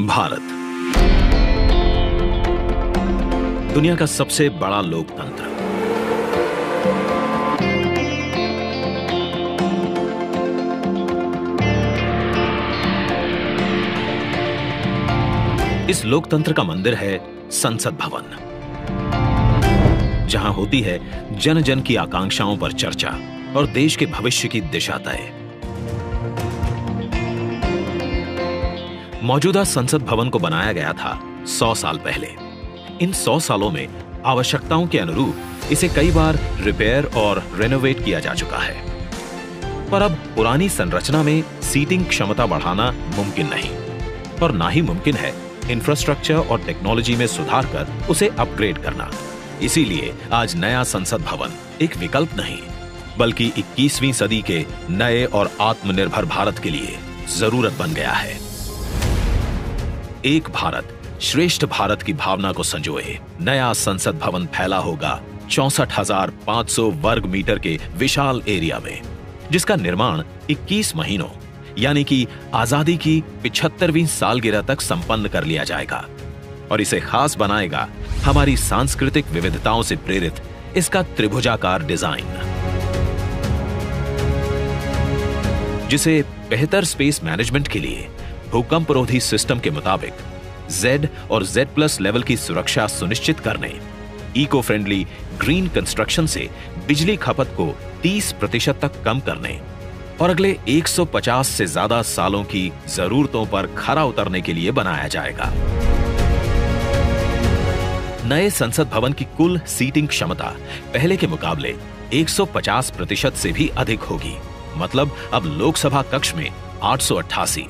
भारत। दुनिया का सबसे बड़ा लोकतंत्र। इस लोकतंत्र का मंदिर है संसद भवन। जहाँ होती है जन जन की आकांक्षाओं पर चर्चा और देश के भविष्य की दिशा तय। मौजूदा संसद भवन को बनाया गया था सौ साल पहले। इन सौ सालों में आवश्यकताओं के अनुरूप इसे कई बार रिपेयर और रेनोवेट किया जा चुका है। पर अब पुरानी संरचना में सीटिंग क्षमता बढ़ाना मुमकिन नहीं। और ना ही मुमकिन है इंफ्रास्ट्रक्चर और टेक्नोलॉजी में सुधार कर उसे अपग्रेड करना। इसीलिए आज नया संसद भवन एक विकल्प नहीं, बल्कि 21वीं सदी के नए और आत्मनिर्भर भारत के लिए ज़रूरत बन गया है। एक भारत, श्रेष्ठ भारत की भावना को संजोए। नया संसद भवन फैला होगा चौसठ वर्ग मीटर के विशाल एरिया में, जिसका निर्माण 21 महीनों, यानी कि आज़ादी की पिछहत्तरवीं सालगिरह तक संपन्न कर लिया जाएगा। और इसे खास बनाएगा हमारी सांस्कृतिक विविधताओं से प्रेरित इसका त्रिभुजाकार डिज़ाइन। जिसे बेहतर स्पेस मैनेजमेंट के लिए भूकंपरोधी सिस्टम के मुताबिक Z और Z प्लस लेवल की सुरक्षा सुनिश्चित करने इको फ्रेंडली ग्रीन कंस्ट्रक्शन से बिजली खपत को 30 प्रतिशत तक कम करने और अगले 150 से ज़्यादा सालों की जरूरतों पर खरा उतरने के लिए बनाया जाएगा। नए संसद भवन की कुल सीटिंग क्षमता पहले के मुकाबले 150 प्रतिशत से भी अधिक होगी। मतलब अब लोकसभा कक्ष में 888,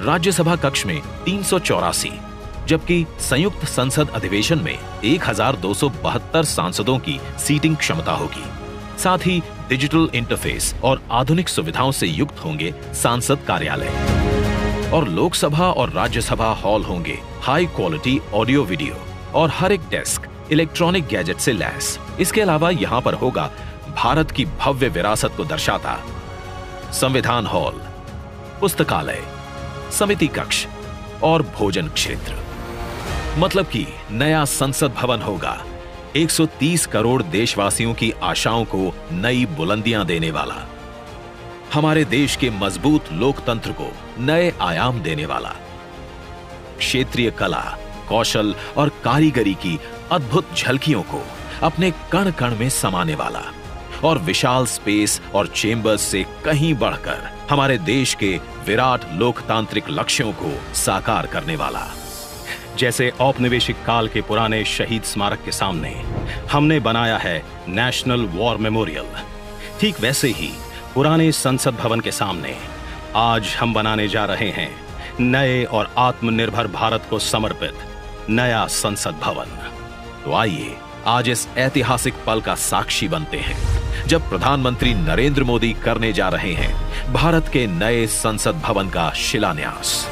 राज्यसभा कक्ष में तीन सौ चौरासी, जबकि संयुक्त संसद अधिवेशन में 1272 सांसदों की सीटिंग क्षमता होगी। साथ ही डिजिटल इंटरफेस और आधुनिक सुविधाओं से युक्त होंगे सांसद कार्यालय। और लोकसभा और राज्यसभा हॉल होंगे हाई क्वालिटी ऑडियो वीडियो और हर एक डेस्क इलेक्ट्रॉनिक गैजेट से लैस। इसके अलावा यहाँ पर होगा भारत की भव्य विरासत को दर्शाता संविधान हॉल, पुस्तकालय। समिति कक्ष और भोजन क्षेत्र। मतलब कि नया संसद भवन होगा। 130 करोड़ देशवासियों की आशाओं को नई बुलंदियाँ देने वाला। हमारे देश के मज़बूत लोकतंत्र को नए आयाम देने वाला। क्षेत्रीय कला, कौशल और कारीगरी की अद्भुत झलकियों को अपने कण कण में समाने वाला। और विशाल स्पेस और चेंबर्स से कहीं बढ़कर हमारे देश के विराट लोकतांत्रिक लक्ष्यों को साकार करने वाला। जैसे औपनिवेशिक काल के पुराने शहीद स्मारक के सामने हमने बनाया है नेशनल वॉर मेमोरियल ठीक वैसे ही पुराने संसद भवन के सामने आज हम बनाने जा रहे हैं नए और आत्मनिर्भर भारत को समर्पित नया संसद भवन। तो आइए आज इस ऐतिहासिक पल का साक्षी बनते हैं। जब प्रधानमंत्री नरेंद्र मोदी करने जा रहे हैं, भारत के नए संसद भवन का शिलान्यास।